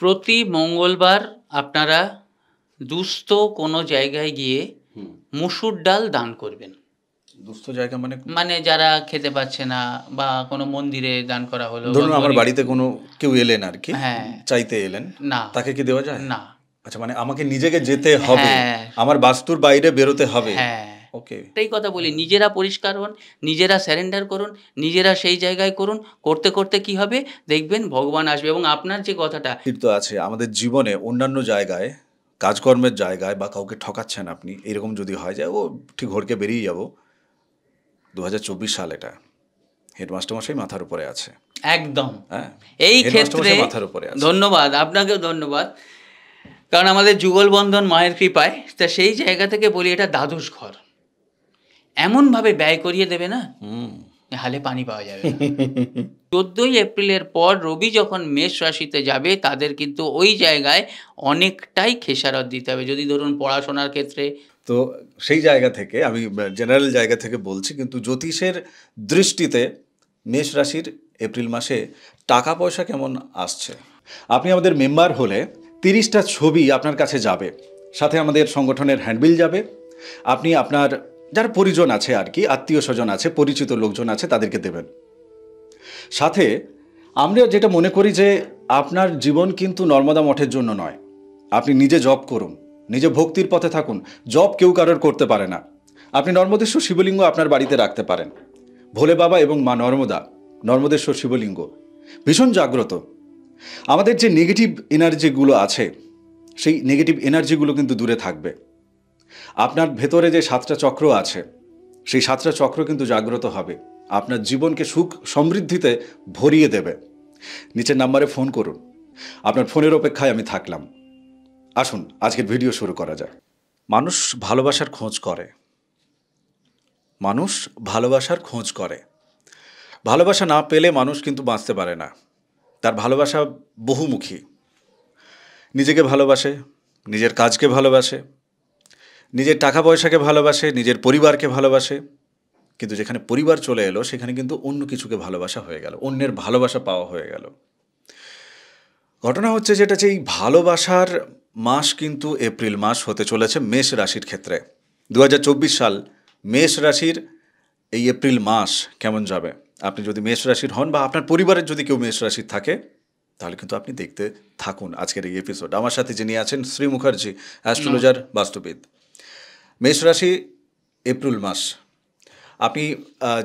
প্রতি মঙ্গলবার আপনারা দুস্থ কোনো জায়গায় গিয়ে মুসুর ডাল দান করবেন। দুস্থ জায়গা মানে মানে যারা খেতে পাচ্ছে না বা কোনো মন্দিরে দান করা হলো ধরুন আমার বাড়িতে কোনো কেউ এলেন আর কি হ্যাঁ। চাইতে এলেন না। তাকে কি দেওয়া যায়? না। আচ্ছা মানে আমাকে নিজেকে যেতে হবে হ্যাঁ। আমার বাস্তুর বাইরে বেরোতে হবে। হ্যাঁ। ওকে এটাই কথা বলি নিজেরা পরিষ্কার হন নিজেরা স্যারেন্ডার করুন নিজেরা সেই জায়গায় করুন করতে করতে কি হবে? দেখবেন ভগবান আসবে এবং আপনার যে কথাটা তো আছে আমাদের জীবনে অন্যান্য জায়গায় কাজকর্মের জায়গায় বা কাউকে ঠকাচ্ছেন আপনি এরকম যদি হয় যায় ও ঠিক ঘরকে বেরিয়ে যাব। দু হাজার চব্বিশ সাল এটা। হেডমাস্টার মশাই মাথার উপরে আছে। একদম। হ্যাঁ? এই ক্ষেত্রে মাথার উপরে ধন্যবাদ আপনাকেও ধন্যবাদ। কারণ আমাদের যুগলবন্ধন মায়ের কৃপায় তা সেই জায়গা থেকে বলি এটা দ্বাদশ ঘর। এমনভাবে ব্যয় করিয়ে দেবে না? হালে পানি পাওয়া যাবে চোদ্দই এপ্রিলের পর রবি যখন মেষ রাশিতে যাবে তাদের কিন্তু ওই জায়গায় অনেকটাই খেসারত দিতে হবে। যদি ধরুন পড়াশোনার ক্ষেত্রে। তো সেই জায়গা থেকে আমি জেনারেল জায়গা থেকে বলছি কিন্তু জ্যোতিষের দৃষ্টিতে মেষ রাশির এপ্রিল মাসে টাকা পয়সা কেমন আসছে? আপনি আমাদের মেম্বার হলে তিরিশটা ছবি আপনার কাছে যাবে। সাথে আমাদের সংগঠনের হ্যান্ডবিল যাবে। আপনি আপনার যারা পরিজন আছে আর কি, আত্মীয় স্বজন আছে, পরিচিত লোকজন আছে, তাদেরকে দেবেন। সাথে আমরা যেটা মনে করি যে আপনার জীবন কিন্তু নর্মদা মঠের জন্য নয়। আপনি নিজে জব করুন, নিজে ভক্তির পথে থাকুন জব কেউ কারোর করতে পারে না। আপনি নর্মদেশ্বর শিবলিঙ্গ আপনার বাড়িতে রাখতে পারেন। ভোলে বাবা এবং মা নর্মদা, নর্মদেশ্বর শিবলিঙ্গ, ভীষণ জাগ্রত। আমাদের যে নেগেটিভ এনার্জিগুলো আছে, সেই নেগেটিভ এনার্জিগুলো কিন্তু দূরে থাকবে। আপনার ভেতরে যে সাতটা চক্র আছে, সেই সাতটা চক্র কিন্তু জাগ্রত হবে। আপনার জীবনকে সুখ সমৃদ্ধিতে ভরিয়ে দেবে। নিচের নাম্বারে ফোন করুন। আপনার ফোনের অপেক্ষায় আমি থাকলাম। আসুন, আজকের ভিডিও শুরু করা যাক। মানুষ ভালোবাসার খোঁজ করে। মানুষ ভালোবাসার খোঁজ করে। ভালোবাসা না পেলে মানুষ কিন্তু বাঁচতে পারে না। তার ভালোবাসা বহুমুখী। নিজেকে ভালোবাসে, নিজের কাজকে ভালোবাসে নিজের টাকা পয়সাকে ভালোবাসে, নিজের পরিবারকে ভালোবাসে। কিন্তু যেখানে পরিবার চলে এলো, সেখানে কিন্তু অন্য কিছুকে ভালোবাসা হয়ে গেল, অন্যের ভালোবাসা পাওয়া হয়ে গেল। ঘটনা হচ্ছে যেটা, যে এই ভালোবাসার মাস কিন্তু এপ্রিল মাস হতে চলেছে মেষ রাশির ক্ষেত্রে। দু হাজার চব্বিশ সাল, মেষ রাশির এই এপ্রিল মাস কেমন যাবে? আপনি যদি মেষ রাশির হন বা আপনার পরিবারের যদি কেউ মেষ রাশির থাকে, তাহলে কিন্তু আপনি দেখতে থাকুন আজকের এই এপিসোড আমার সাথে যিনি আছেন, শ্রী মুখার্জি অ্যাস্ট্রোলজার বাস্তুবিদ। মেষ রাশি, এপ্রিল মাস। আপনি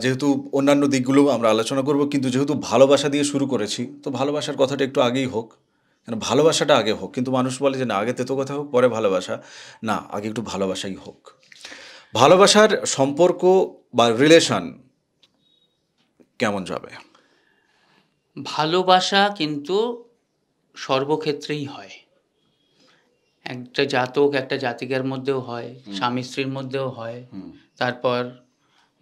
যেহেতু অন্যান্য দিকগুলো আমরা আলোচনা করব, কিন্তু যেহেতু ভালোবাসা দিয়ে শুরু করেছি, তো ভালোবাসার কথাটা একটু আগেই হোক। কেন, ভালোবাসাটা আগে হোক, কিন্তু মানুষ বলে যে, না, আগে তেতো কথা হোক, পরে ভালোবাসা। না, আগে একটু ভালোবাসাই হোক। ভালোবাসার সম্পর্ক বা রিলেশন কেমন যাবে? ভালোবাসা কিন্তু সর্বক্ষেত্রেই হয়। একটা জাতক একটা জাতিকার মধ্যেও হয় স্বামী স্ত্রীর মধ্যেও হয়। তারপর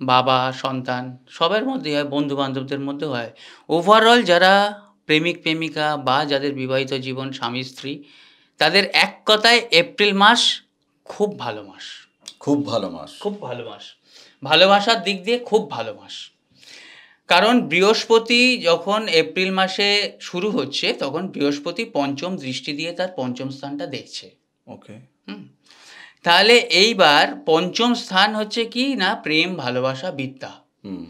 বাবা সন্তান সবার মধ্যে হয় বন্ধু বান্ধবদের মধ্যেও হয়। ওভারঅল যারা প্রেমিক প্রেমিকা বা যাদের বিবাহিত জীবন স্বামী স্ত্রী তাদের এক কথায় এপ্রিল মাস খুব ভালো মাস। খুব ভালো মাস। খুব ভালো মাস। ভালোবাসার দিক দিয়ে খুব ভালো মাস। কারণ বৃহস্পতি যখন এপ্রিল মাসে শুরু হচ্ছে তখন বৃহস্পতি পঞ্চম দৃষ্টি দিয়ে তার পঞ্চম স্থানটা দেখছে। ওকে হুম। তাহলে এইবার পঞ্চম স্থান হচ্ছে কি না? প্রেম ভালোবাসা বিদ্যা। হুম।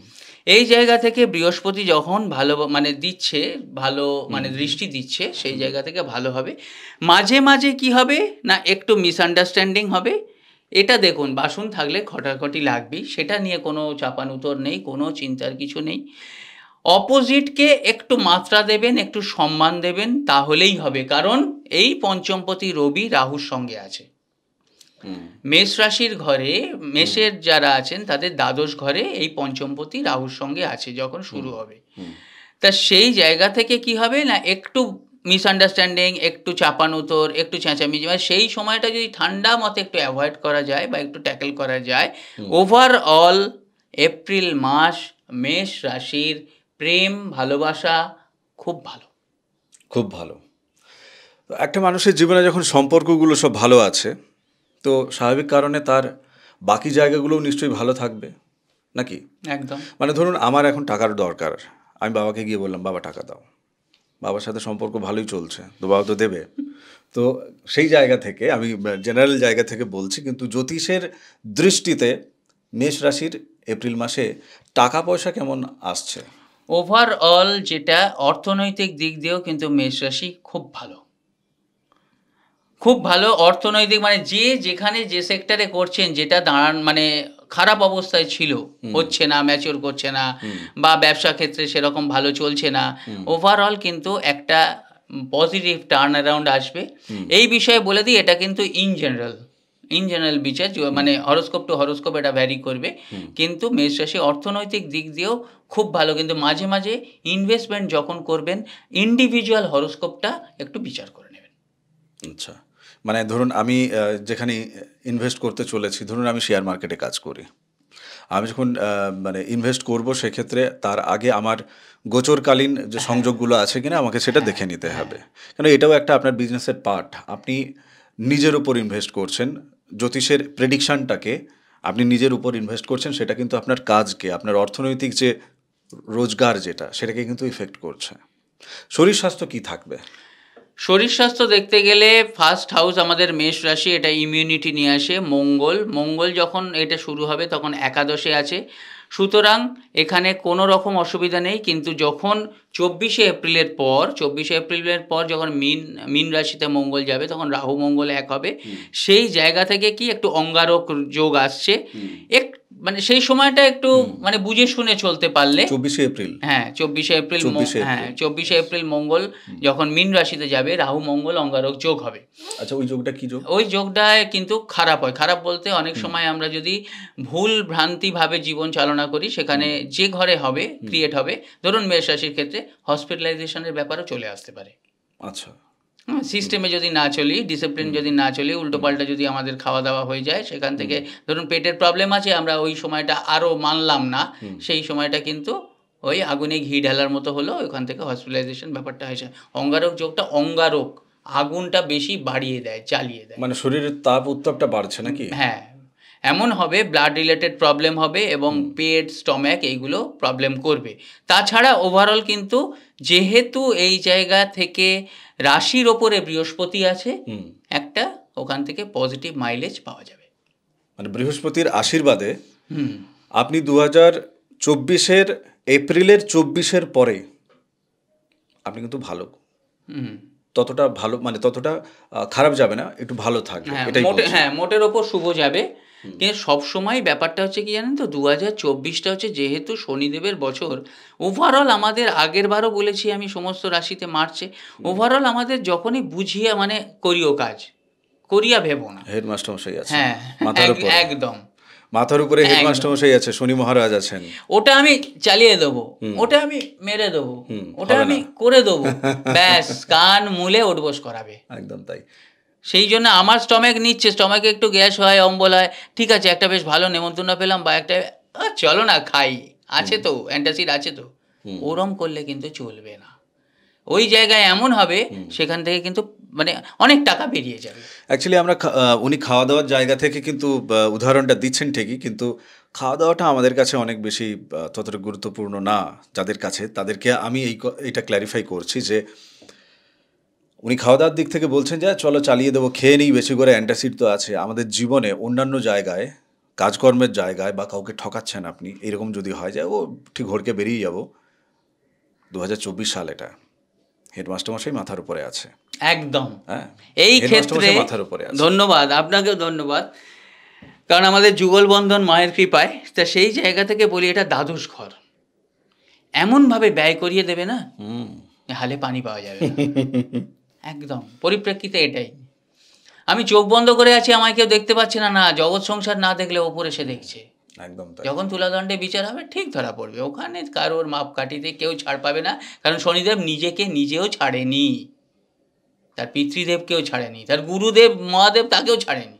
এই জায়গা থেকে বৃহস্পতি যখন ভালো মানে দিচ্ছে ভালো মানে দৃষ্টি দিচ্ছে সেই জায়গা থেকে ভালো হবে। মাঝে মাঝে কি হবে না একটু মিসআন্ডারস্ট্যান্ডিং হবে? এটা দেখুন বাসন থাকলে খটাখটি লাগবেই সেটা নিয়ে কোনো চাপানুতর নেই কোনো চিন্তার কিছু নেই। অপোজিটকে একটু মাত্রা দেবেন একটু সম্মান দেবেন তাহলেই হবে কারণ এই পঞ্চমপতি রবি রাহুর সঙ্গে আছে। মেষ রাশির ঘরে মেষের যারা আছেন তাদের দ্বাদশ ঘরে এই পঞ্চমপতি রাহুর সঙ্গে আছে যখন শুরু হবে। তা সেই জায়গা থেকে কি হবে না একটু মিসআন্ডারস্ট্যান্ডিং একটু চাপানুতোর একটু চেঁচামেচি মানে সেই সময়টা যদি ঠান্ডা মতে একটু অ্যাভয়েড করা যায় বা একটু ট্যাকেল করা যায় ওভারঅল এপ্রিল মাস মেষ রাশির প্রেম ভালোবাসা খুব ভালো। খুব ভালো। একটা মানুষের জীবনে যখন সম্পর্কগুলো সব ভালো আছে তো স্বাভাবিক কারণে তার বাকি জায়গাগুলোও নিশ্চয়ই ভালো থাকবে নাকি? একদম। মানে ধরুন আমার এখন টাকার দরকার আমি বাবাকে গিয়ে বললাম বাবা টাকা দাও। বাবার সাথে সম্পর্ক ভালোই চলছে, তো বাবা তো দেবে। তো সেই জায়গা থেকে, আমি জেনারেল জায়গা থেকে বলছি, কিন্তু জ্যোতিষের দৃষ্টিতে মেষ রাশির এপ্রিল মাসে টাকা পয়সা কেমন আসছে? ওভারঅল যেটা অর্থনৈতিক দিক দিয়েও কিন্তু মেষ রাশি খুব ভালো। খুব ভালো অর্থনৈতিক মানে যে যেখানে যে সেক্টরে করছেন, যেটা দাঁড়ান মানে খারাপ অবস্থায় ছিল হচ্ছে না ম্যাচিওর করছে না বা ব্যবসা ক্ষেত্রে সেরকম ভালো চলছে না। ওভারঅল কিন্তু একটা পজিটিভ টার্ন অ্যারাউন্ড আসবে এই বিষয়ে বলে দিই এটা কিন্তু ইন জেনারেল ইন জেনারেল বিচার মানে হরস্কোপ টু হরস্কোপ এটা ভ্যারি করবে। কিন্তু মেষ রাশি অর্থনৈতিক দিক দিয়েও খুব ভালো কিন্তু মাঝে মাঝে ইনভেস্টমেন্ট যখন করবেন ইন্ডিভিজুয়াল হরস্কোপটা একটু বিচার করে নেবেন। আচ্ছা। মানে ধরুন আমি যেখানে ইনভেস্ট করতে চলেছি ধরুন আমি শেয়ার মার্কেটে কাজ করি। আমি যখন মানে ইনভেস্ট করব সেক্ষেত্রে তার আগে আমার গোচরকালীন যে সংযোগগুলো আছে কিনা আমাকে সেটা দেখে নিতে হবে। কেন এটাও একটা আপনার বিজনেসের পার্ট আপনি নিজের উপর ইনভেস্ট করছেন জ্যোতিষের প্রেডিকশানটাকে আপনি নিজের উপর ইনভেস্ট করছেন সেটা কিন্তু আপনার কাজকে আপনার অর্থনৈতিক যে রোজগার যেটা সেটাকে কিন্তু ইফেক্ট করছে। শরীর স্বাস্থ্য কি থাকবে? শরীর স্বাস্থ্য দেখতে গেলে ফার্স্ট হাউস আমাদের মেষ রাশি এটা ইমিউনিটি নিয়ে আসে মঙ্গল। মঙ্গল যখন এটা শুরু হবে তখন একাদশে আছে। সুতরাং এখানে কোনো রকম অসুবিধা নেই কিন্তু যখন চব্বিশে এপ্রিলের পর চব্বিশে এপ্রিলের পর যখন মিন মিন রাশিতে মঙ্গল যাবে তখন রাহু মঙ্গল এক হবে। সেই জায়গা থেকে কি একটু অঙ্গারক যোগ আসছে। এক মানে সেই সময়টা একটু মানে বুঝে শুনে চলতে পারলে চব্বিশে এপ্রিল। হ্যাঁ চব্বিশে এপ্রিল ম- 24শে এপ্রিল। হ্যাঁ চব্বিশে এপ্রিল মঙ্গল যখন মিন রাশিতে যাবে রাহু মঙ্গল অঙ্গারক যোগ হবে। আচ্ছা ওই যোগটা কি যোগ? ওই যোগটায় কিন্তু খারাপ হয়। খারাপ বলতে অনেক সময় আমরা যদি ভুল ভ্রান্তিভাবে জীবন চালনা করি সেখানে যে ঘরে হবে ক্রিয়েট হবে ধরুন মেষ রাশির ক্ষেত্রে হসপিটালাইজেশনের ব্যাপারও চলে আসতে পারে। আচ্ছা। সিস্টেমে যদি না চলি ডিসিপ্লিন যদি না চলি উল্টোপাল্টা যদি আমাদের খাওয়া দাওয়া হয়ে যায় সেখান থেকে ধরুন পেটের প্রবলেম আছে আমরা ওই সময়টা আরও মানলাম না সেই সময়টা কিন্তু ওই আগুনে ঘি ঢালার মতো হলো ওইখান থেকে হসপিটালাইজেশন ব্যাপারটা হয়েছে। অঙ্গারক যোগটা অঙ্গারক আগুনটা বেশি বাড়িয়ে দেয় চালিয়ে দেয়। মানে শরীরের তাপ উত্তাপটা বাড়ছে নাকি? হ্যাঁ এমন হবে ব্লাড রিলেটেড প্রবলেম হবে এবং পেট স্টম্যাক এইগুলো প্রবলেম করবে। তাছাড়া ওভারঅল কিন্তু যেহেতু এই জায়গা থেকে রাশির ওপরে বৃহস্পতি আছে একটা ওখান থেকে পজিটিভ মাইলেজ পাওয়া যাবে। মানে বৃহস্পতির আশীর্বাদে আপনি দু হাজার চব্বিশের এপ্রিলের চব্বিশের পরে আপনি কিন্তু ভালো। হুম। ততটা ভালো মানে ততটা খারাপ যাবে না একটু ভালো থাকবে হ্যাঁ হ্যাঁ মোটের ওপর শুভ যাবে। কিন্তু সবসময় ব্যাপারটা হচ্ছে কি জানেন তো? দু হাজার চব্বিশটা হচ্ছে যেহেতু শনিদেবের বছর ওভারঅল আমাদের আগের বারও বলেছি আমি সমস্ত রাশিতে মারছে ওভারঅল আমাদের যখনই বুঝিয়ে মানে করিও কাজ করিয়া ভেবো না। হেডমাস্টার মশাই আছে হ্যাঁ একদম। মাথার উপরে হেডমাস্টার মশাই আছে শনি মহারাজ আছেন। ওটা আমি চালিয়ে দেবো ওটা আমি মেরে দেবো ওটা আমি করে দেবো। ব্যাস কান মুলে উঠবোস করাবে। একদম তাই। সেই জন্য আমার স্টমাক নিচ্ছে স্টমাকে একটু গ্যাস হয় অম্বল হয়। ঠিক আছে একটা বেশ ভালো নেমন্তন্ন পেলাম বা একটা চলো না খাই। আছে তো অ্যান্টাসিড আছে তো। ওরম করলে কিন্তু চলবে না। ওই জায়গায় এমন হবে সেখান থেকে কিন্তু মানে অনেক টাকা বেরিয়ে যাবে। অ্যাকচুয়ালি আমরা উনি খাওয়া দাওয়ার জায়গা থেকে কিন্তু উদাহরণটা দিচ্ছেন ঠিকই কিন্তু খাওয়া দাওয়াটা আমাদের কাছে অনেক বেশি ততটা গুরুত্বপূর্ণ না যাদের কাছে। তাদেরকে আমি এই এটা ক্ল্যারিফাই করছি যে উনি খাওয়া দাওয়ার দিক থেকে বলছেন যে চলো চালিয়ে দেবো খেয়ে নিই বেশি করে অ্যান্টাসিড তো আছে। আমাদের জীবনে অন্যান্য জায়গায় কাজকর্মের জায়গায় বা কাউকে ঠকাচ্ছেন আপনি এরকম যদি হয় যে ও ঠিক ঘরকে বেরিয়ে যাব। দু হাজার চব্বিশ সাল এটা। হেডমাস্টার মশাই মাথার উপরে আছে। একদম। হ্যাঁ এই ক্ষেত্রে মাথার উপরে ধন্যবাদ আপনাকেও ধন্যবাদ। কারণ আমাদের যুগল বন্ধন মায়ের কৃপায় তা সেই জায়গা থেকে বলি এটা দ্বাদশ ঘর। এমনভাবে ব্যয় করিয়ে দেবে না হুম। হালে পানি পাওয়া যাবে। একদম পরিপ্রেক্ষিতে এটাই। আমি চোখ বন্ধ করে আছি আমায় কেউ দেখতে পাচ্ছে না না জগৎ সংসার না দেখলে ওপরে সে দেখছে। একদম যখন তুলাদণ্ডে বিচার হবে ঠিক ধরা পড়বে। ওখানে কারোর মাপ কাটিতে কেউ ছাড় পাবে না কারণ শনিদেব নিজেকে নিজেও ছাড়েনি। তার পিতৃদেবকেও ছাড়েনি তার গুরুদেব মহাদেব তাকেও ছাড়েনি।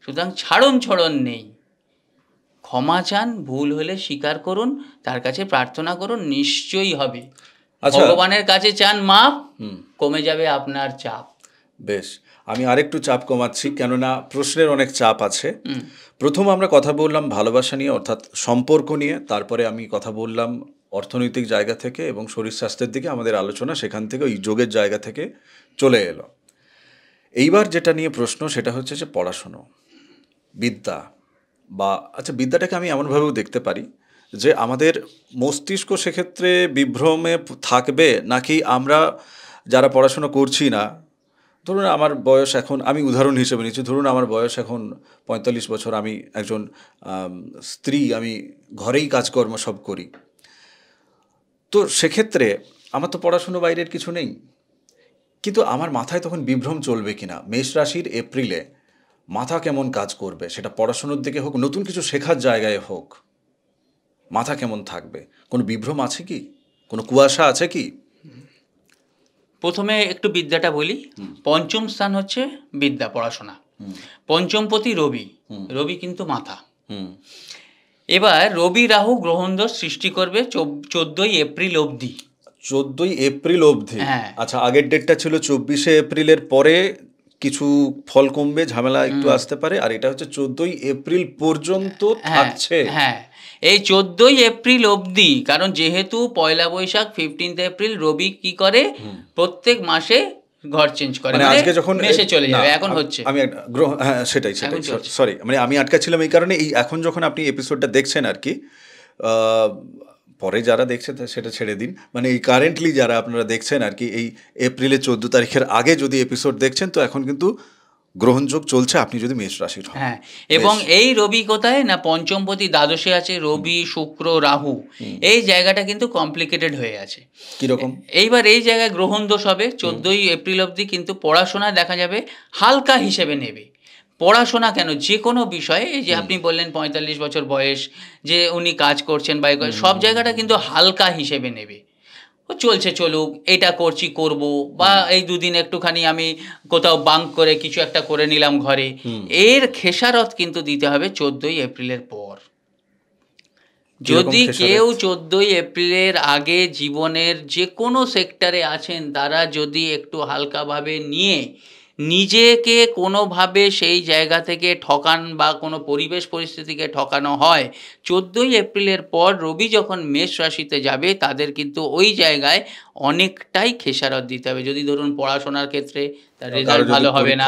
সুতরাং ছাড়ন ছড়ন নেই। ক্ষমা চান ভুল হলে স্বীকার করুন তার কাছে প্রার্থনা করুন নিশ্চয়ই হবে। আচ্ছা। ভগবানের কাছে চান মাপ। হুম। কমে যাবে আপনার চাপ। বেশ আমি আরেকটু চাপ কমাচ্ছি কেননা প্রশ্নের অনেক চাপ আছে। প্রথম আমরা কথা বললাম ভালোবাসা নিয়ে অর্থাৎ সম্পর্ক নিয়ে তারপরে আমি কথা বললাম অর্থনৈতিক জায়গা থেকে এবং শরীর স্বাস্থ্যের দিকে আমাদের আলোচনা সেখান থেকে ওই যোগের জায়গা থেকে চলে এলো। এইবার যেটা নিয়ে প্রশ্ন সেটা হচ্ছে যে পড়াশুনো বিদ্যা বা আচ্ছা বিদ্যাটাকে আমি এমনভাবেও দেখতে পারি যে আমাদের মস্তিষ্ক সেক্ষেত্রে বিভ্রমে থাকবে নাকি আমরা যারা পড়াশোনা করছি না, ধরুন আমার বয়স এখন, আমি উদাহরণ হিসেবে নিচ্ছি, ধরুন আমার বয়স এখন পঁয়তাল্লিশ বছর, আমি একজন স্ত্রী, আমি ঘরেই কাজকর্ম সব করি। তো সেক্ষেত্রে আমার তো পড়াশুনো বাইরের কিছু নেই। কিন্তু আমার মাথায় তখন বিভ্রম চলবে কিনা? মেষ রাশির এপ্রিলে মাথা কেমন কাজ করবে? সেটা পড়াশুনোর দিকে হোক, নতুন কিছু শেখার জায়গায় হোক, মাথা কেমন থাকবে? কোনো বিভ্রম আছে কি? কোনো কুয়াশা আছে কি? প্রথমে একটু বিদ্যাটা বলি। পঞ্চম স্থান হচ্ছে বিদ্যা পড়াশোনা। পঞ্চমপতি রবি। রবি কিন্তু মাথা। এবার রবি রাহু গ্রহণদোষ সৃষ্টি করবে চোদ্দই এপ্রিল অবধি। চোদ্দই এপ্রিল অবধি? হ্যাঁ। আচ্ছা আগের ডেটটা ছিল চব্বিশে এপ্রিলের পরে কিছু ফল কমবে ঝামেলা একটু আসতে পারে। আর এটা হচ্ছে চোদ্দই এপ্রিল পর্যন্ত হ্যাঁ থাকছে। হ্যাঁ। এই চোদ্দই এপ্রিল অবধি কারণ যেহেতু পয়লা বৈশাখ ফিফটিন্থ এপ্রিল রবি কি করে? প্রত্যেক মাসে ঘর চেঞ্জ করে। মানে মানে আজকে যখন মেসে চলে যাবে এখন হচ্ছে। আমি গ্রহ হ্যাঁ সেটাই সেটাই সরি মানে আমি আটকা ছিলাম এই কারণে এই এখন যখন আপনি এপিসোডটা দেখছেন আর কি আহ, পরে যারা দেখছে সেটা ছেড়ে দিন। মানে এই কারেন্টলি যারা আপনারা দেখছেন আর কি এই এপ্রিলের চোদ্দ তারিখের আগে যদি এপিসোড দেখছেন তো এখন কিন্তু গ্রহণযোগ চলছে আপনি যদি মেষ রাশির হন। হ্যাঁ এবং এই রবি কোথায়? না পঞ্চমপতি দ্বাদশে আছে রবি শুক্র রাহু। এই জায়গাটা কিন্তু কমপ্লিকেটেড হয়ে আছে। কীরকম? এইবার এই জায়গায় গ্রহণ দোষ হবে চোদ্দই এপ্রিল অবধি কিন্তু পড়াশোনা দেখা যাবে হালকা হিসেবে নেবে। পড়াশোনা কেন? যে কোনো বিষয়ে এই যে আপনি বললেন পঁয়তাল্লিশ বছর বয়স যে উনি কাজ করছেন বা সব জায়গাটা কিন্তু হালকা হিসেবে নেবে। চলছে চলুক এটা করছি করব বা এই দুদিন একটুখানি আমি কোথাও বাঙ্ক করে কিছু একটা করে নিলাম ঘরে। এর খেসারত কিন্তু দিতে হবে চোদ্দই এপ্রিলের পর। যদি কেউ চোদ্দই এপ্রিলের আগে জীবনের যে কোনো সেক্টরে আছেন তারা যদি একটু হালকাভাবে নিয়ে নিজেকে কোনোভাবে সেই জায়গা থেকে ঠকান বা কোনো পরিবেশ পরিস্থিতিকে ঠকানো হয়। চোদ্দোই এপ্রিলের পর রবি যখন মেষ রাশিতে যাবে তাদের কিন্তু ওই জায়গায় অনেকটাই খেসারত দিতে হবে। যদি ধরুন পড়াশোনার ক্ষেত্রে তার রেজাল্ট ভালো হবে না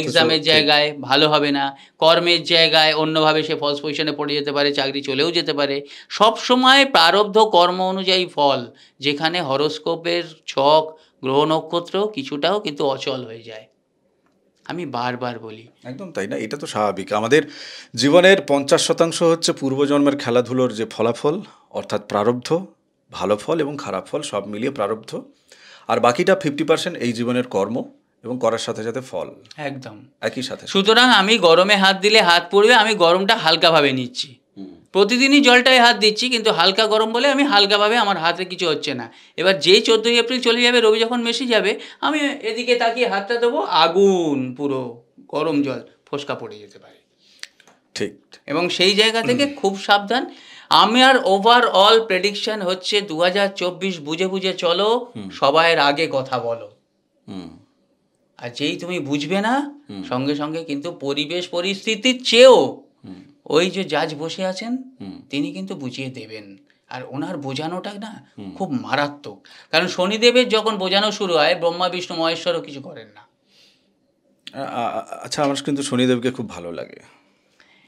এক্সামের জায়গায় ভালো হবে না কর্মের জায়গায় অন্যভাবে সে ফলস পজিশনে পড়ে যেতে পারে চাকরি চলেও যেতে পারে সব সময় প্রারব্ধ কর্ম অনুযায়ী ফল যেখানে হরোস্কোপের ছক গ্রহ নক্ষত্র কিছুটাও কিন্তু অচল হয়ে যায়। আমি বারবার বলি। একদম তাই না? এটা তো স্বাভাবিক। আমাদের জীবনের পঞ্চাশ শতাংশ হচ্ছে পূর্বজন্মের খেলাধুলোর যে ফলাফল অর্থাৎ প্রারব্ধ ভালো ফল এবং খারাপ ফল সব মিলিয়ে প্রারব্ধ। আর বাকিটা ফিফটি পার্সেন্ট এই জীবনের কর্ম এবং করার সাথে সাথে ফল। একদম। একই সাথে। সুতরাং আমি গরমে হাত দিলে হাত পড়বে আমি গরমটা হালকাভাবে নিচ্ছি। প্রতিদিনই জলটায় হাত দিচ্ছি কিন্তু হালকা গরম বলে আমি হালকাভাবে আমার হাতে কিছু হচ্ছে না। এবার যেই চোদ্দোই এপ্রিল চলে যাবে রবি যখন মেশে যাবে আমি এদিকে তাকিয়ে হাতটা দেবো আগুন পুরো গরম জল ফোসকা পড়ে যেতে পারে। ঠিক। এবং সেই জায়গা থেকে খুব সাবধান। আমার ওভারঅল প্রেডিকশন হচ্ছে দু হাজার চব্বিশ বুঝে বুঝে চলো সবাইয়ের আগে কথা বলো। আর যেই তুমি বুঝবে না সঙ্গে সঙ্গে কিন্তু পরিবেশ পরিস্থিতির চেয়েও ওই যে জাজ বসে আছেন তিনি কিন্তু বুঝিয়ে দেবেন। আর ওনার বোঝানোটা না খুব মারাত্মক। কারণ শনিদেবের যখন বোঝানো শুরু হয় ব্রহ্মা বিষ্ণু মহেশ্বরও কিছু করেন না। আচ্ছা আমার কিন্তু শনিদেবকে খুব ভালো লাগে।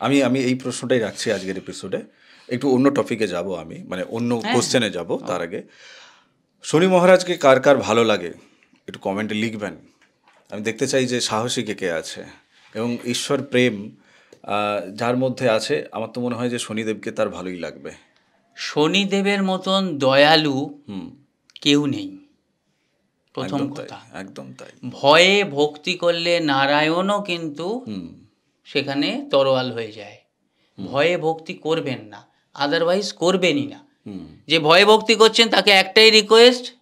আমি আমি এই প্রশ্নটাই রাখছি আজকের এপিসোডে একটু অন্য টপিকে যাব আমি মানে অন্য কোশ্চেনে যাব তার আগে। শনি মহারাজকে কার কার ভালো লাগে? একটু কমেন্টে লিখবেন। আমি দেখতে চাই যে সাহসী কে কে আছে। এবং ঈশ্বর প্রেম যার মধ্যে আছে আমার তো মনে হয় যে শনিদেবকে তার ভালোই লাগবে। শনিদেবের মতন দয়ালু কেউ নেই। প্রথম কথা। একদম তাই। ভয়ে ভক্তি করলে নারায়ণও কিন্তু সেখানে তরোয়াল হয়ে যায়। ভয়ে ভক্তি করবেন না আদারওয়াইজ করবেনই না। যে ভয়ে ভক্তি করছেন তাকে একটাই রিকোয়েস্ট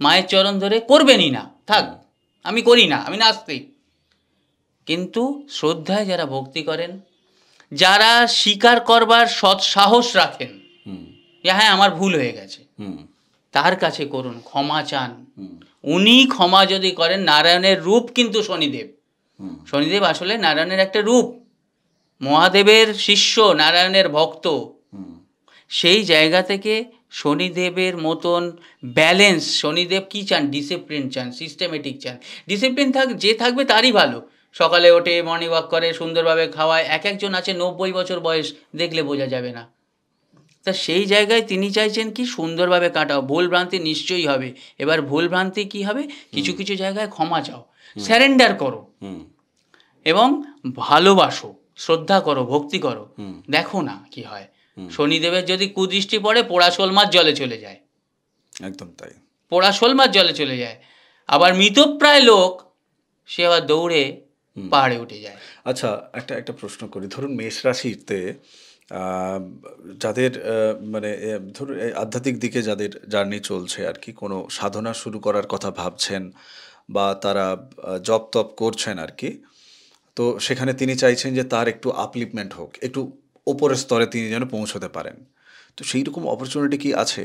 মায়ের চরণ ধরে করবেনই না। থাক আমি করি না আমি নাস্তিক কিন্তু শ্রদ্ধায় যারা ভক্তি করেন যারা স্বীকার করবার সৎ সাহস রাখেন যে হ্যাঁ আমার ভুল হয়ে গেছে। তার কাছে করুন ক্ষমা চান। উনি ক্ষমা যদি করেন নারায়ণের রূপ কিন্তু শনিদেব। শনিদেব আসলে নারায়ণের একটা রূপ। মহাদেবের শিষ্য নারায়ণের ভক্ত। সেই জায়গা থেকে শনিদেবের মতন ব্যালেন্স শনিদেব কি চান? ডিসিপ্লিন চান সিস্টেমেটিক চান। ডিসিপ্লিন থাক যে থাকবে তারই ভালো। সকালে ওঠে মর্নিং ওয়াক করে সুন্দরভাবে খাওয়ায়। এক একজন আছে নব্বই বছর বয়স দেখলে বোঝা যাবে না। তা সেই জায়গায় তিনি চাইছেন কি সুন্দরভাবে কাটাও। ভুল ভ্রান্তি নিশ্চয়ই হবে। এবার ভুল ভ্রান্তি কি হবে? কিছু কিছু জায়গায় ক্ষমা চাও। স্যারেন্ডার করো। হুম। এবং ভালোবাসো শ্রদ্ধা করো ভক্তি করো। দেখো না কি হয়। শনিদেবের যদি কুদৃষ্টি পড়ে পোড়া শোল মাছ জলে চলে যায়। একদম তাই। পোড়া শোল মাছ জলে চলে যায়। আবার মৃতপ্রায় লোক সে আবার দৌড়ে পাহাড়ে উঠে যায়। আচ্ছা একটা একটা প্রশ্ন করি। ধরুন মেষ রাশিতে যাদের মানে ধরুন আধ্যাত্মিক দিকে যাদের জার্নি চলছে আর কি কোনো সাধনা শুরু করার কথা ভাবছেন বা তারা জব তপ করছেন আর কি তো সেখানে তিনি চাইছেন যে তার একটু আপলিপমেন্ট হোক একটু ওপরের স্তরে তিনি যেন পৌঁছতে পারেন। তো সেই রকম অপরচুনিটি কি আছে?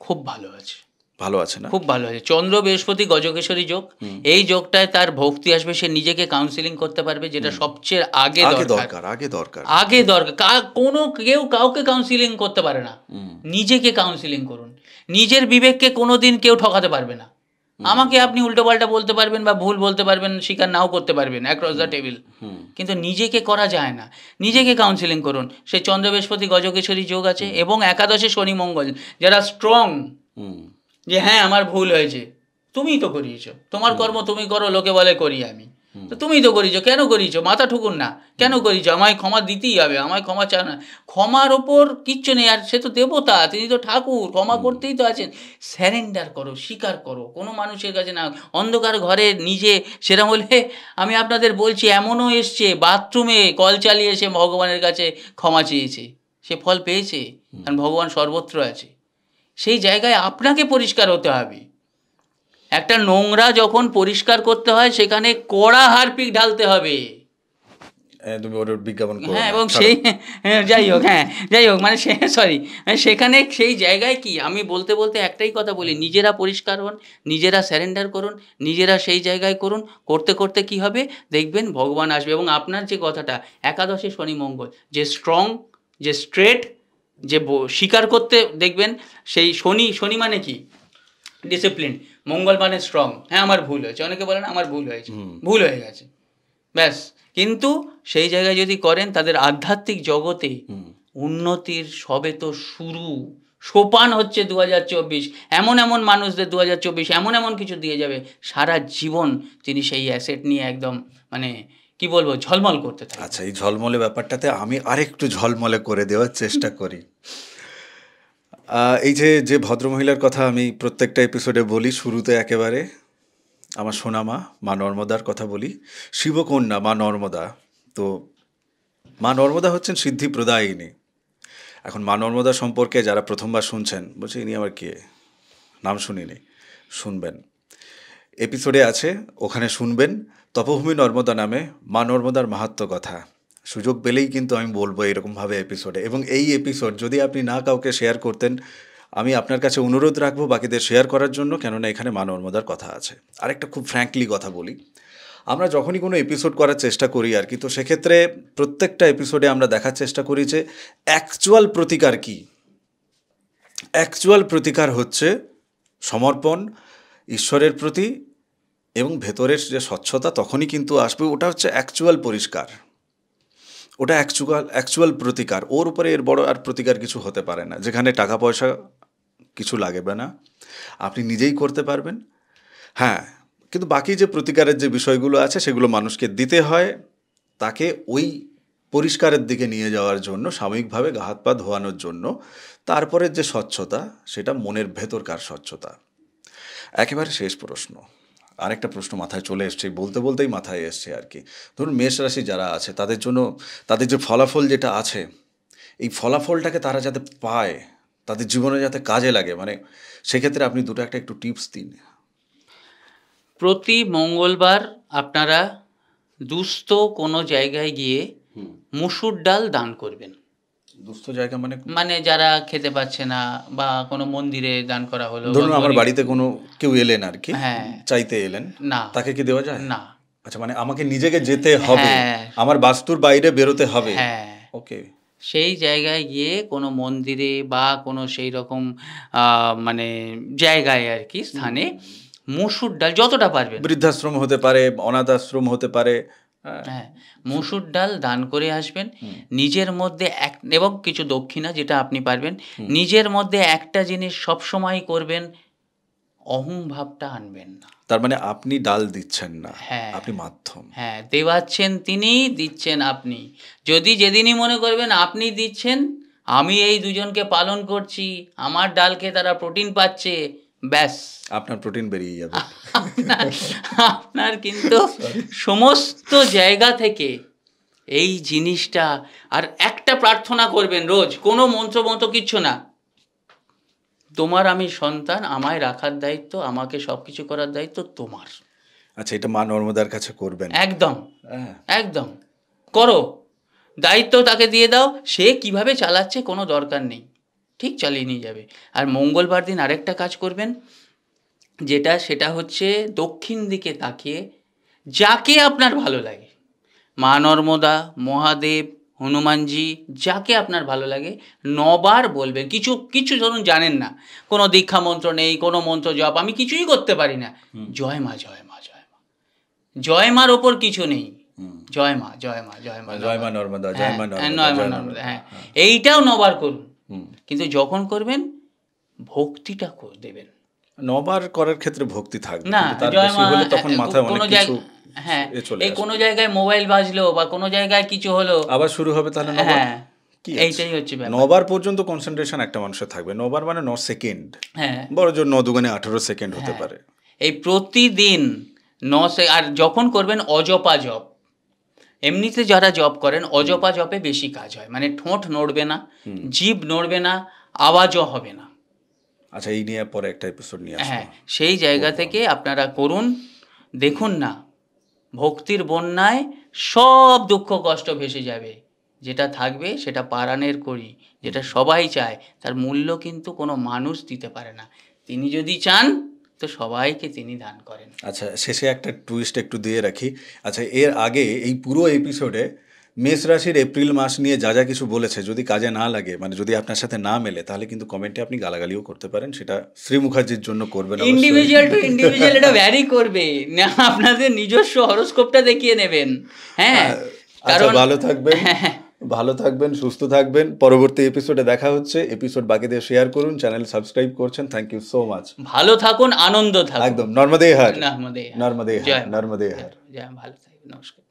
খুব ভালো আছে। ভালো আছে না? খুব ভালো আছে। চন্দ্র বৃহস্পতি গজকেশ্বরী যোগ এই যোগটায় তার ভক্তি আসবে সে নিজেকে কাউন্সিলিং করতে পারবে যেটা সবচেয়ে আগে দরকার। আগে দরকার। আগে দরকার। কোনো কেউ কাউকে কাউন্সিলিং করতে পারে না। নিজেকে কাউন্সিলিং করুন। নিজের বিবেককে কোনোদিন কেউ ঠকাতে পারবে না। আমাকে আপনি উল্টো পাল্টা বলতে পারবেন বা ভুল বলতে পারবেন স্বীকার নাও করতে পারবেন অ্যাক্রস দ্য টেবিল কিন্তু নিজেকে করা যায় না। নিজেকে কাউন্সিলিং করুন। সে চন্দ্র বৃহস্পতি গজকেশ্বরী যোগ আছে এবং একাদশে শনি মঙ্গল যারা স্ট্রং যে হ্যাঁ আমার ভুল হয়েছে। তুমিই তো করিয়েছো। তোমার কর্ম তুমি করো লোকে বলে করি আমি। তো তুমিই তো করিয়েছো কেন করিয়েছো? মাথা ঠুকুন না। কেন করিয়েছো? আমায় ক্ষমা দিতেই হবে আমায় ক্ষমা চাও না। ক্ষমার ওপর কিচ্ছু নেই আর সে তো দেবতা তিনি তো ঠাকুর ক্ষমা করতেই তো আছেন। স্যারেন্ডার করো স্বীকার করো। কোনো মানুষের কাছে না অন্ধকার ঘরে নিজে সেরকম বলে আমি আপনাদের বলছি এমনও এসছে বাথরুমে কল চালিয়ে এসে ভগবানের কাছে ক্ষমা চেয়েছে। সে ফল পেয়েছে কারণ ভগবান সর্বত্র আছে। সেই জায়গায় আপনাকে পরিষ্কার হতে হবে। একটা নোংরা যখন পরিষ্কার করতে হয় সেখানে কড়া হারপিক ঢালতে হবে। তুমি ওর বিজ্ঞাপন হ্যাঁ এবং সেই হ্যাঁ, যাই হোক হ্যাঁ যাই হোক মানে সে সরি সেখানে সেই জায়গায় কি আমি বলতে বলতে একটাই কথা বলি নিজেরা পরিষ্কার হন নিজেরা স্যারেন্ডার করুন নিজেরা সেই জায়গায় করুন করতে করতে কি হবে দেখবেন ভগবান আসবে এবং আপনার যে কথাটা একাদশে শনি মঙ্গল যে স্ট্রং যে স্ট্রেট যে স্বীকার করতে দেখবেন সেই শনি শনি মানে কি? ডিসিপ্লিন মঙ্গল মানে স্ট্রং হ্যাঁ আমার ভুল হয়েছে। অনেকে বলেন আমার ভুল হয়েছে। ভুল হয়ে গেছে। ব্যাস। কিন্তু সেই জায়গায় যদি করেন তাদের আধ্যাত্মিক জগতে উন্নতির সবে তো শুরু। সোপান হচ্ছে দু হাজার চব্বিশ। এমন এমন মানুষদের দু হাজার চব্বিশ এমন এমন কিছু দিয়ে যাবে। সারা জীবন তিনি সেই অ্যাসেট নিয়ে একদম মানে কি বলব, ঝলমল করতে থাকবে আচ্ছা এই ঝলমলে ব্যাপারটাতে আমি আরেকটু ঝলমলে করে দেওয়ার চেষ্টা করি। এই যে যে ভদ্রমহিলার কথা আমি প্রত্যেকটা এপিসোডে বলি, শুরুতে একেবারে আমার সোনামা, মা নর্মদার কথা বলি। শিবকন্যা, মা নর্মদা। তো মা নর্মদা হচ্ছেন সিদ্ধি প্রদায়িনী। এখন মা নর্মদা সম্পর্কে যারা প্রথমবার শুনছেন, বলছে ইনি আমার কে? নাম শুনিনি, শুনবেন। এপিসোডে আছে, ওখানে শুনবেন তপভূমি নর্মদা নামে মা নর্মদার মাহাত্ম কথা। সুযোগ পেলেই কিন্তু আমি বলব এরকমভাবে এপিসোডে। এবং এই এপিসোড যদি আপনি না কাউকে শেয়ার করতেন, আমি আপনার কাছে অনুরোধ রাখব বাকিদের শেয়ার করার জন্য, কেননা এখানে মা নর্মদার কথা আছে। আরেকটা খুব ফ্র্যাঙ্কলি কথা বলি। আমরা যখনই কোনো এপিসোড করার চেষ্টা করি আর কি, তো সেক্ষেত্রে প্রত্যেকটা এপিসোডে আমরা দেখার চেষ্টা করি যে অ্যাকচুয়াল প্রতিকার কী? অ্যাকচুয়াল প্রতিকার হচ্ছে সমর্পণ ঈশ্বরের প্রতি এবং ভেতরের যে স্বচ্ছতা তখনই কিন্তু আসবে, ওটা হচ্ছে অ্যাকচুয়াল পরিষ্কার। ওটা অ্যাকচুয়াল অ্যাকচুয়াল প্রতিকার। ওর উপরে এর বড় আর প্রতিকার কিছু হতে পারে না। যেখানে টাকা পয়সা কিছু লাগবে না। আপনি নিজেই করতে পারবেন। হ্যাঁ কিন্তু বাকি যে প্রতিকারের যে বিষয়গুলো আছে, সেগুলো মানুষকে দিতে হয়। তাকে ওই পরিষ্কারের দিকে নিয়ে যাওয়ার জন্য, সাময়িকভাবে গা হাত পা ধোয়ানোর জন্য। তারপরের যে স্বচ্ছতা, সেটা মনের ভেতরকার স্বচ্ছতা। একেবারে শেষ প্রশ্ন। আরেকটা প্রশ্ন মাথায় চলে এসছে বলতে বলতেই মাথায় এসছে আর কি। ধরুন মেষ রাশি যারা আছে তাদের জন্য তাদের যে ফলাফল যেটা আছে এই ফলাফলটাকে তারা যাতে পায় তাদের জীবনে যাতে কাজে লাগে মানে সেক্ষেত্রে আপনি দুটো একটা একটু টিপস দিন। প্রতি মঙ্গলবার আপনারা দুস্থ কোনো জায়গায় গিয়ে মুসুর ডাল দান করবেন। দুস্থ জায়গা মানে মানে যারা খেতে পাচ্ছে না বা কোনো মন্দিরে দান করা হলো ধরুন আমার বাড়িতে কোনো কেউ এলেন আর কি হ্যাঁ। চাইতে এলেন না। তাকে কি দেওয়া যায়? না। আচ্ছা মানে আমাকে নিজেকে যেতে হবে হ্যাঁ। আমার বাস্তুর বাইরে বেরোতে হবে। হ্যাঁ। ওকে। সেই জায়গায় গিয়ে কোনো মন্দিরে বা কোনো সেই রকম আহ, মানে জায়গায় আর কি স্থানে মসুর ডাল যতটা পারবে বৃদ্ধাশ্রম হতে পারে অনাথ আশ্রম হতে পারে হ্যাঁ, হ্যাঁ মসুর ডাল দান করে আসবেন। নিজের মধ্যে এক এবং কিছু দক্ষিণা যেটা আপনি পারবেন নিজের মধ্যে একটা জিনিস সব সময় করবেন অহং ভাবটা আনবেন না। তার মানে আপনি ডাল দিচ্ছেন না হ্যাঁ। আপনি মাধ্যম। হ্যাঁ দেওয়াচ্ছেন তিনি দিচ্ছেন আপনি। যদি যেদিনই মনে করবেন আপনি দিচ্ছেন আমি এই দুজনকে পালন করছি আমার ডালকে তারা প্রোটিন পাচ্ছে ব্যাস। আপনার প্রোটিন বেরিয়ে যাবে। আপনার কিন্তু সমস্ত জায়গা থেকে এই জিনিসটা আর একটা প্রার্থনা করবেন রোজ কোনো মন্ত্র মন্ত্র কিচ্ছু না। তোমার আমি সন্তান আমায় রাখার দায়িত্ব আমাকে সব কিছু করার দায়িত্ব তোমার। আচ্ছা এটা মা নর্মদার কাছে করবেন। একদম। হ্যাঁ। একদম। করো। দায়িত্ব তাকে দিয়ে দাও সে কীভাবে চালাচ্ছে কোনো দরকার নেই। ঠিক চালিয়ে নিয়ে যাবে। আর মঙ্গলবার দিন আরেকটা কাজ করবেন যেটা সেটা হচ্ছে দক্ষিণ দিকে তাকিয়ে যাকে আপনার ভালো লাগে মা নর্মদা মহাদেব হনুমানজি যাকে আপনার ভালো লাগে নবার বলবেন। কিছু কিছু ধরুন জানেন না কোনো দীক্ষা মন্ত্র নেই কোনো মন্ত্র জপ আমি কিছুই করতে পারি না। জয় মা জয় মা জয় মা। জয় মার ওপর কিছু নেই। জয় মা জয় মা জয় মা জয় মা নর্মদা জয় হ্যাঁ, মা হ্যাঁ, নর্মদা মা নর্মদা, হ্যাঁ। এইটাও নবার করুন। কিন্তু যখন করবেন ভক্তিটা দেবেন। নবার করার ক্ষেত্রে ভক্তি থাকবে না তখন হ্যাঁ, মাথায় কোনো অনেক কিছু হ্যাঁ এই কোনো জায়গায় মোবাইল বাজলো বা কোনো জায়গায় কিছু হলো আবার শুরু হবে তাহলে হ্যাঁ এইটাই হচ্ছে নবার পর্যন্ত কনসেন্ট্রেশন একটা মানুষের থাকবে নবার মানে ন সেকেন্ড হ্যাঁ। বড় জোর ন দুগুণে আঠারো সেকেন্ড হতে পারে। এই প্রতিদিন ন সে আর যখন করবেন অজপা জপ এমনিতে যারা জব করেন অজপা জপে বেশি কাজ হয়। মানে ঠোঁট নড়বে না জীব নড়বে না আওয়াজও হবে না। আচ্ছা এই নিয়ে পরে একটা এপিসোড নিয়ে হ্যাঁ সেই জায়গা থেকে আপনারা করুন দেখুন না ভক্তির বন্যায় সব দুঃখ কষ্ট ভেসে যাবে। যেটা থাকবে সেটা পারানের করি যেটা সবাই চায় তার মূল্য কিন্তু কোনো মানুষ দিতে পারে না। তিনি যদি চান তো সবাইকে তিনি দান করেন। আচ্ছা শেষে একটা টুইস্ট একটু দিয়ে রাখি। আচ্ছা এর আগে এই পুরো এপিসোডে মেষ রাশির এপ্রিল মাস নিয়ে যা যা কিছু বলেছে যদি কাজে না লাগে মানে যদি আপনার সাথে না মেলে তাহলে কিন্তু কমেন্টে আপনি গালাগালিও করতে পারেন। সেটা শ্রী মুখার্জির জন্য করবেন। ইন্ডিভিজুয়াল টু ইন্ডিভিজুয়াল এটা ভ্যারি করবে। না আপনাদের নিজস্ব হরস্কোপটা দেখিয়ে নেবেন। হ্যাঁ? আচ্ছা ভালো থাকবেন। ভালো থাকবেন সুস্থ থাকবেন। পরবর্তী এপিসোডে দেখা হচ্ছে। এপিসোড বাকিদের শেয়ার করুন চ্যানেল সাবস্ক্রাইব করছেন। থ্যাংক ইউ সো মাচ ভালো থাকুন আনন্দ থাকুন। একদম নর্মদে হার। নর্মদে নর্মদে হার নর্মদে হার। জয় ভালো থাকুন নমস্কার।